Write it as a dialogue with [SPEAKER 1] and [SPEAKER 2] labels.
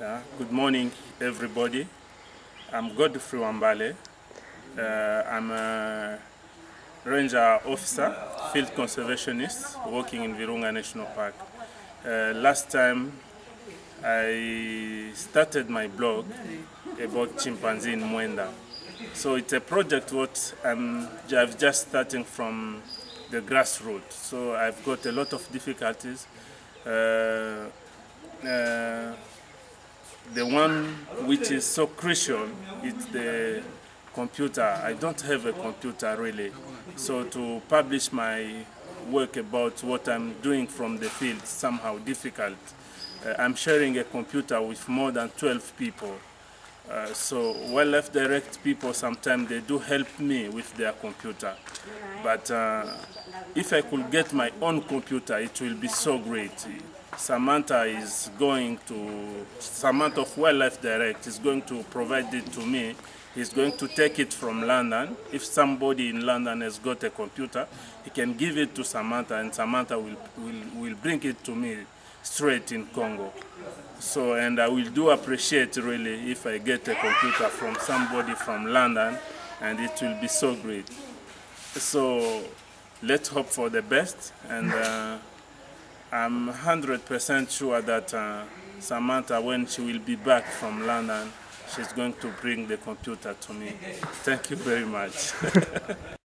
[SPEAKER 1] Yeah. Good morning, everybody. I'm Godefroid Wambale. Uh, I'm a ranger officer, field conservationist, working in Virunga National Park. Uh, last time I started my blog about chimpanzee in Mwenda. So it's a project what I'm I've just starting from the grassroots. So I've got a lot of difficulties. Uh, uh, the one which is so crucial is the computer. I don't have a computer really. So to publish my work about what I'm doing from the field somehow difficult. Uh, I'm sharing a computer with more than 12 people. Uh, so wildlife direct people sometimes they do help me with their computer. But uh, if I could get my own computer, it will be so great. Samantha is going to, Samantha of Wildlife Direct is going to provide it to me. He's going to take it from London. If somebody in London has got a computer, he can give it to Samantha and Samantha will, will, will bring it to me straight in Congo. So, and I will do appreciate really if I get a computer from somebody from London and it will be so great. So, let's hope for the best and uh, I'm 100% sure that uh, Samantha, when she will be back from London, she's going to bring the computer to me. Thank you very much.